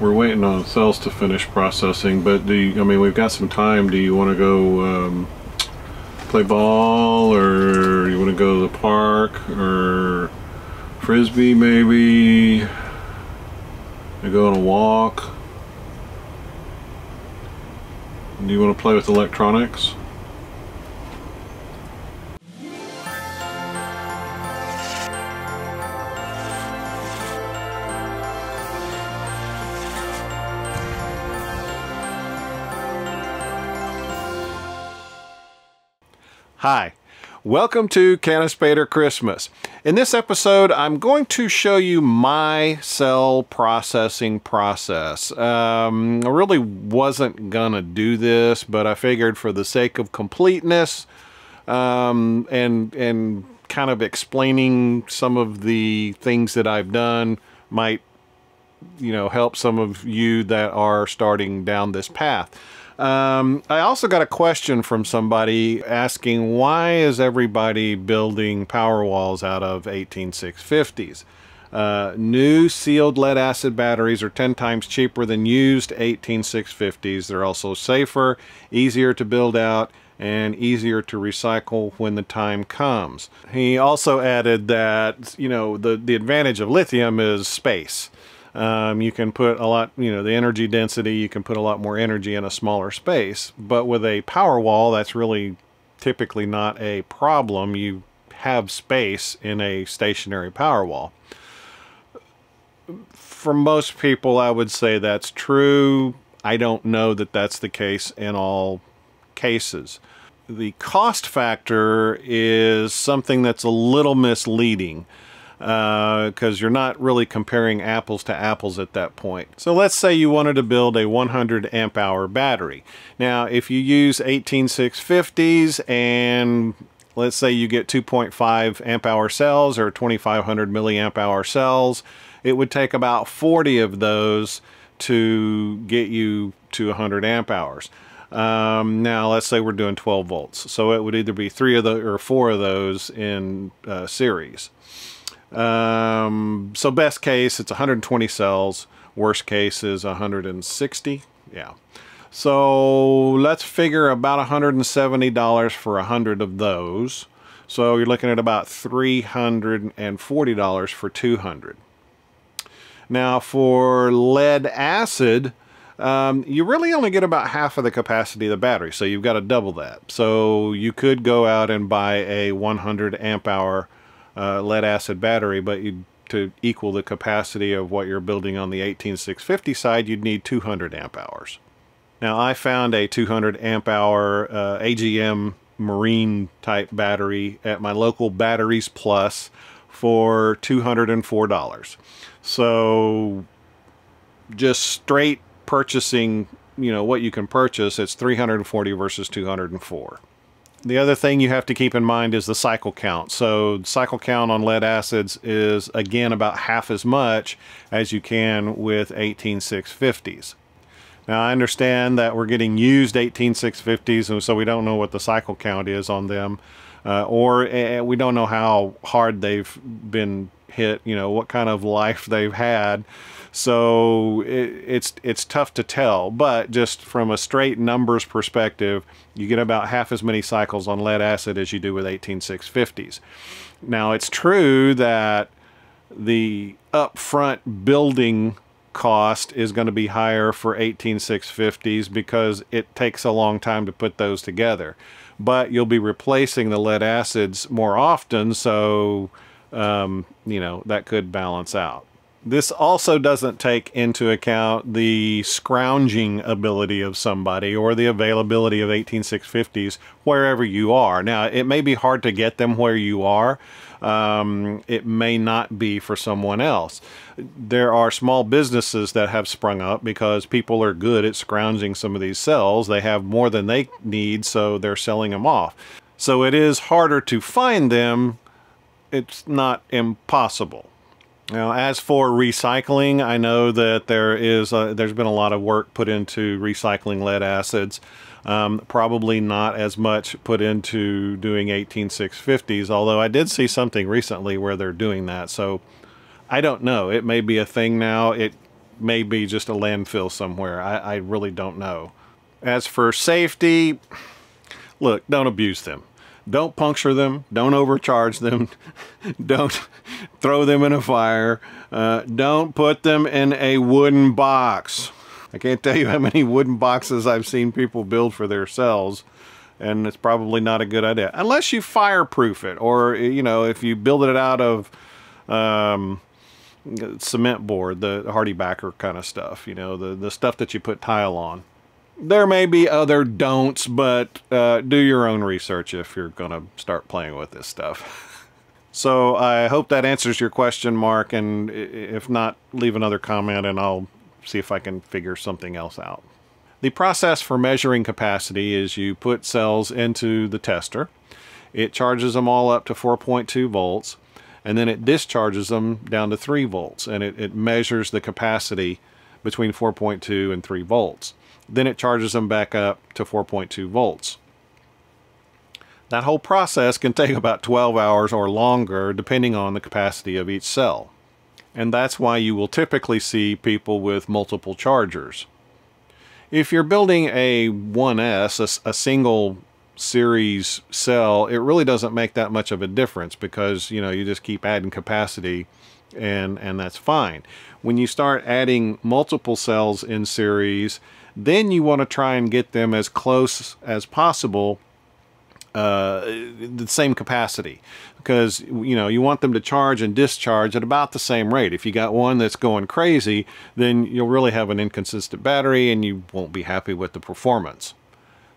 we're waiting on cells to finish processing, but do you, I mean, we've got some time. Do you want to go um, play ball or you want to go to the park or frisbee maybe? To go on a walk? Do you want to play with electronics? Hi, welcome to Canispater Christmas. In this episode, I'm going to show you my cell processing process. Um, I really wasn't gonna do this, but I figured for the sake of completeness um, and and kind of explaining some of the things that I've done might you know help some of you that are starting down this path. Um, I also got a question from somebody asking why is everybody building power walls out of 18650s? Uh, new sealed lead acid batteries are 10 times cheaper than used 18650s. They're also safer, easier to build out, and easier to recycle when the time comes. He also added that, you know, the, the advantage of lithium is space. Um, you can put a lot, you know, the energy density, you can put a lot more energy in a smaller space. But with a power wall, that's really typically not a problem. You have space in a stationary power wall. For most people, I would say that's true. I don't know that that's the case in all cases. The cost factor is something that's a little misleading because uh, you're not really comparing apples to apples at that point. So let's say you wanted to build a 100 amp hour battery. Now if you use 18650s and let's say you get 2.5 amp hour cells or 2500 milliamp hour cells, it would take about 40 of those to get you to 100 amp hours. Um, now let's say we're doing 12 volts. So it would either be three of the or four of those in uh, series. Um, so best case, it's 120 cells. Worst case is 160. Yeah. So let's figure about $170 for 100 of those. So you're looking at about $340 for 200. Now for lead acid, um, you really only get about half of the capacity of the battery, so you've got to double that. So you could go out and buy a 100 amp hour uh, lead acid battery, but you to equal the capacity of what you're building on the 18650 side, you'd need 200 amp hours. Now I found a 200 amp hour uh, AGM marine type battery at my local Batteries Plus for $204. So just straight purchasing, you know, what you can purchase, it's 340 versus 204. The other thing you have to keep in mind is the cycle count. So cycle count on lead acids is again about half as much as you can with 18650s. Now I understand that we're getting used 18650s and so we don't know what the cycle count is on them uh, or uh, we don't know how hard they've been hit, you know, what kind of life they've had. So it, it's it's tough to tell, but just from a straight numbers perspective, you get about half as many cycles on lead acid as you do with 18650s. Now it's true that the upfront building cost is going to be higher for 18650s because it takes a long time to put those together. But you'll be replacing the lead acids more often, so um, you know that could balance out. This also doesn't take into account the scrounging ability of somebody or the availability of 18650s wherever you are. Now, it may be hard to get them where you are. Um, it may not be for someone else. There are small businesses that have sprung up because people are good at scrounging some of these cells. They have more than they need, so they're selling them off. So it is harder to find them. It's not impossible. Now, as for recycling, I know that there is a, there's been a lot of work put into recycling lead acids. Um, probably not as much put into doing 18650s, although I did see something recently where they're doing that. So I don't know. It may be a thing now. It may be just a landfill somewhere. I, I really don't know. As for safety, look, don't abuse them. Don't puncture them. Don't overcharge them. don't throw them in a fire. Uh, don't put them in a wooden box. I can't tell you how many wooden boxes I've seen people build for their cells and it's probably not a good idea unless you fireproof it or you know if you build it out of um, cement board the HardieBacker kind of stuff you know the the stuff that you put tile on there may be other don'ts but uh, do your own research if you're gonna start playing with this stuff so I hope that answers your question Mark and if not leave another comment and I'll see if I can figure something else out the process for measuring capacity is you put cells into the tester. It charges them all up to 4.2 volts and then it discharges them down to 3 volts and it, it measures the capacity between 4.2 and 3 volts. Then it charges them back up to 4.2 volts. That whole process can take about 12 hours or longer depending on the capacity of each cell. And that's why you will typically see people with multiple chargers. If you're building a 1S, a, a single series cell, it really doesn't make that much of a difference because, you know, you just keep adding capacity and, and that's fine. When you start adding multiple cells in series, then you want to try and get them as close as possible uh, the same capacity because you know you want them to charge and discharge at about the same rate. If you got one that's going crazy, then you'll really have an inconsistent battery and you won't be happy with the performance.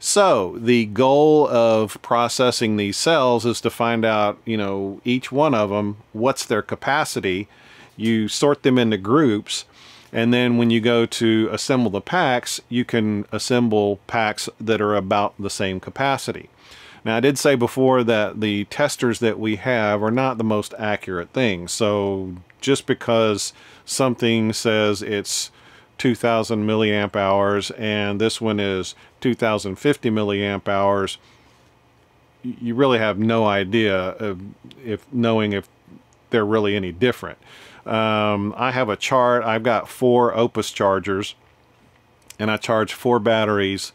So the goal of processing these cells is to find out, you know, each one of them, what's their capacity. You sort them into groups and then when you go to assemble the packs, you can assemble packs that are about the same capacity. Now, I did say before that the testers that we have are not the most accurate things. So just because something says it's 2000 milliamp hours and this one is 2050 milliamp hours, you really have no idea of if knowing if they're really any different. Um, I have a chart. I've got four Opus chargers and I charge four batteries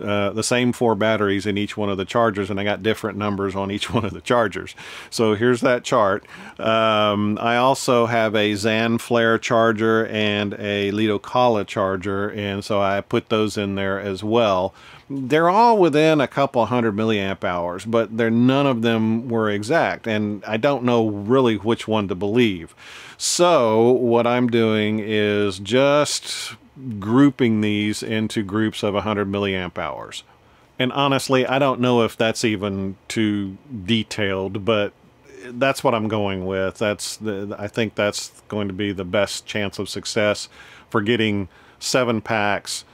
uh, the same four batteries in each one of the chargers and I got different numbers on each one of the chargers. So here's that chart. Um, I also have a Zanflare charger and a Lido charger and so I put those in there as well. They're all within a couple hundred milliamp hours, but they're none of them were exact and I don't know really which one to believe. So what I'm doing is just grouping these into groups of 100 milliamp hours. And honestly, I don't know if that's even too detailed, but that's what I'm going with. That's the, I think that's going to be the best chance of success for getting seven packs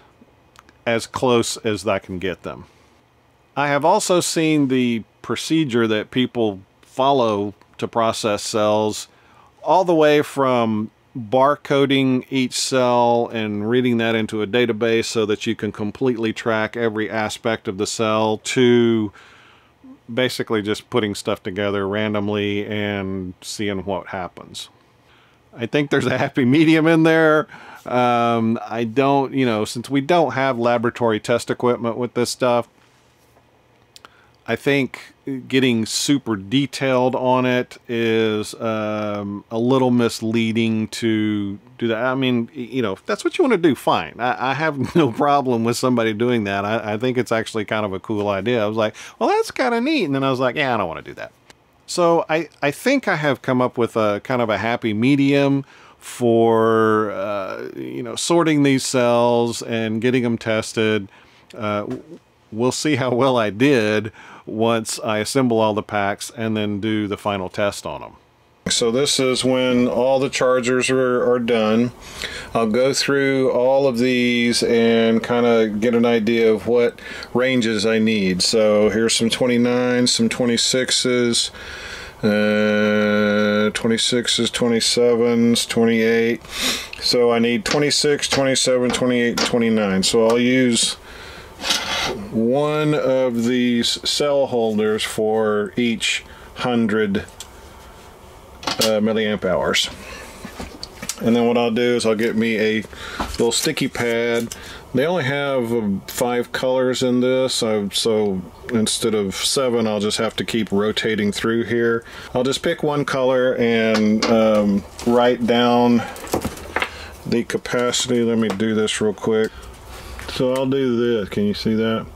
as close as I can get them. I have also seen the procedure that people follow to process cells all the way from barcoding each cell and reading that into a database so that you can completely track every aspect of the cell to basically just putting stuff together randomly and seeing what happens. I think there's a happy medium in there. Um, I don't, you know, since we don't have laboratory test equipment with this stuff, I think getting super detailed on it is um, a little misleading to do that. I mean, you know, if that's what you want to do, fine. I, I have no problem with somebody doing that. I, I, think it's actually kind of a cool idea. I was like, well, that's kind of neat. And then I was like, yeah, I don't want to do that. So I, I think I have come up with a kind of a happy medium for, uh, you know, sorting these cells and getting them tested. Uh, we'll see how well I did once I assemble all the packs and then do the final test on them. So this is when all the chargers are, are done. I'll go through all of these and kind of get an idea of what ranges I need. So here's some 29s, some 26s, uh, 26s, 27s, 28. So I need 26, 27, 28, 29. So I'll use one of these cell holders for each hundred uh, milliamp hours. And then what I'll do is I'll get me a little sticky pad. They only have um, five colors in this, so, so instead of seven, I'll just have to keep rotating through here. I'll just pick one color and um, write down the capacity. Let me do this real quick. So I'll do this. Can you see that?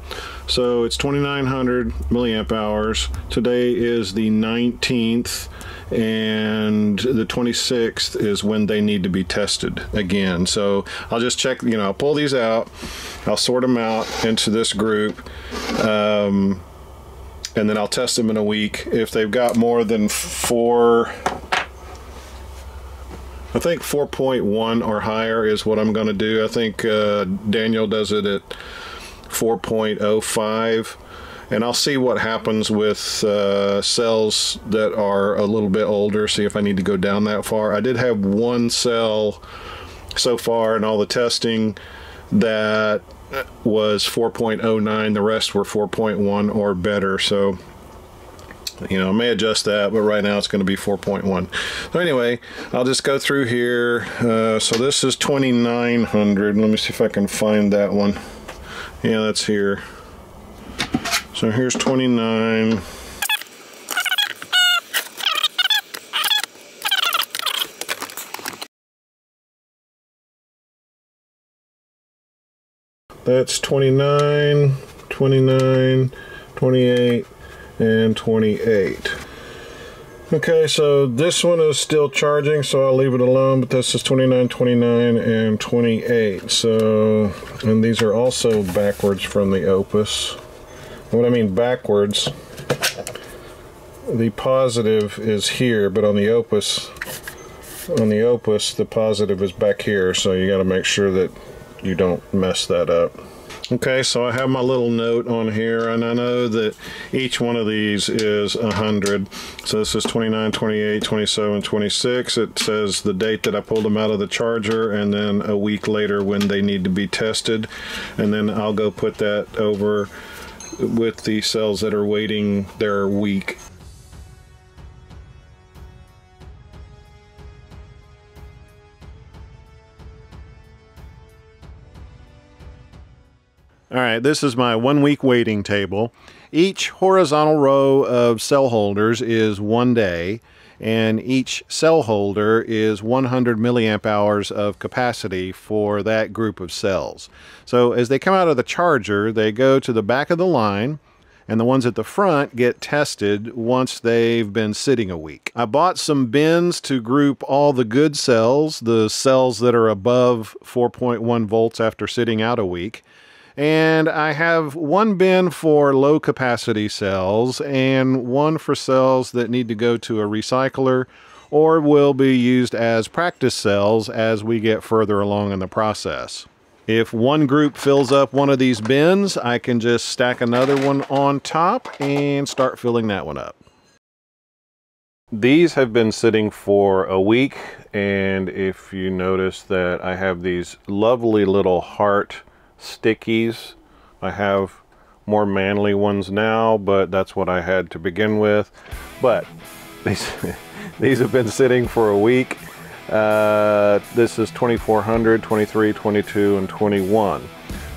So it's 2900 milliamp hours. Today is the 19th and the 26th is when they need to be tested again. So I'll just check, you know, I'll pull these out, I'll sort them out into this group, um, and then I'll test them in a week. If they've got more than four, I think 4.1 or higher is what I'm going to do. I think uh, Daniel does it at 4.05 and I'll see what happens with uh, cells that are a little bit older, see if I need to go down that far. I did have one cell so far in all the testing that was 4.09, the rest were 4.1 or better, so you know, I may adjust that, but right now it's going to be 4.1. So anyway, I'll just go through here. Uh, so this is 2900. Let me see if I can find that one. Yeah, that's here. So here's 29. That's 29, 29, 28, and 28. Okay, so this one is still charging, so I'll leave it alone, but this is 29, 29, and 28. So, and these are also backwards from the Opus. What I mean backwards, the positive is here, but on the Opus, on the Opus, the positive is back here, so you got to make sure that you don't mess that up. Okay, so I have my little note on here, and I know that each one of these is 100. So this is 29, 28, 27, 26. It says the date that I pulled them out of the charger, and then a week later when they need to be tested. And then I'll go put that over with the cells that are waiting their week All right, this is my one week waiting table. Each horizontal row of cell holders is one day, and each cell holder is 100 milliamp hours of capacity for that group of cells. So as they come out of the charger, they go to the back of the line, and the ones at the front get tested once they've been sitting a week. I bought some bins to group all the good cells, the cells that are above 4.1 volts after sitting out a week, and I have one bin for low capacity cells and one for cells that need to go to a recycler or will be used as practice cells as we get further along in the process. If one group fills up one of these bins, I can just stack another one on top and start filling that one up. These have been sitting for a week and if you notice that I have these lovely little heart stickies. I have more manly ones now, but that's what I had to begin with. But these, these have been sitting for a week. Uh, this is 2400, 23, 22, and 21.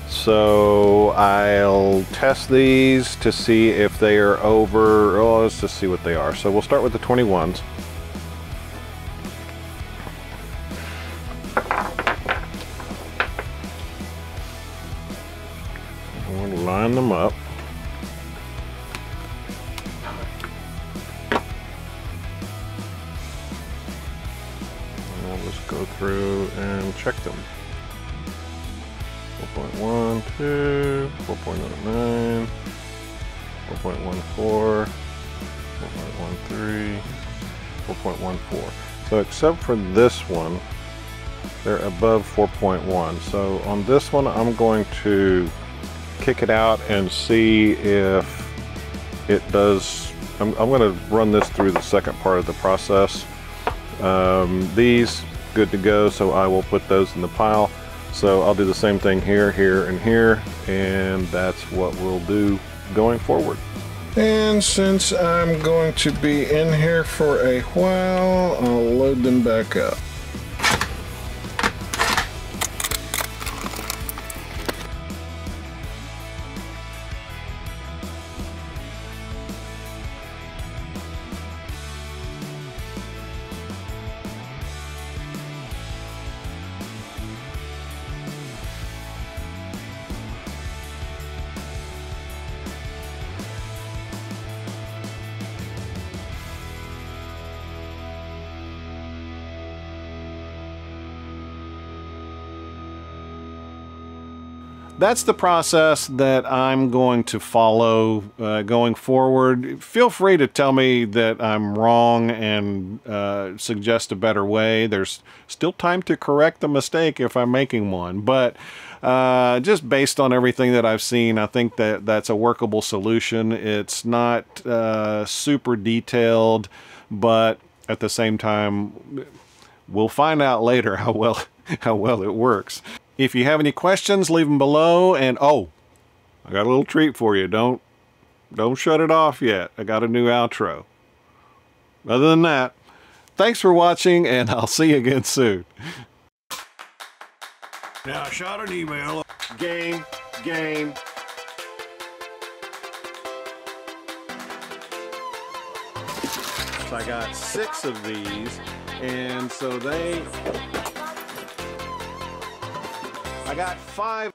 So I'll test these to see if they are over, oh, let's just see what they are. So we'll start with the 21s. Line them up. And we'll just go through and check them. 4.12, 4.09, 4.14, 4.13, 4.14. So except for this one, they're above 4.1. So on this one, I'm going to kick it out and see if it does. I'm, I'm going to run this through the second part of the process. Um, these good to go, so I will put those in the pile. So I'll do the same thing here, here, and here, and that's what we'll do going forward. And since I'm going to be in here for a while, I'll load them back up. That's the process that I'm going to follow uh, going forward. Feel free to tell me that I'm wrong and uh, suggest a better way. There's still time to correct the mistake if I'm making one, but uh, just based on everything that I've seen, I think that that's a workable solution. It's not uh, super detailed, but at the same time, we'll find out later how well how well it works. If you have any questions, leave them below. And oh, I got a little treat for you. Don't don't shut it off yet. I got a new outro. Other than that, thanks for watching, and I'll see you again soon. Now I shot an email. Game, game. So I got six of these, and so they I got five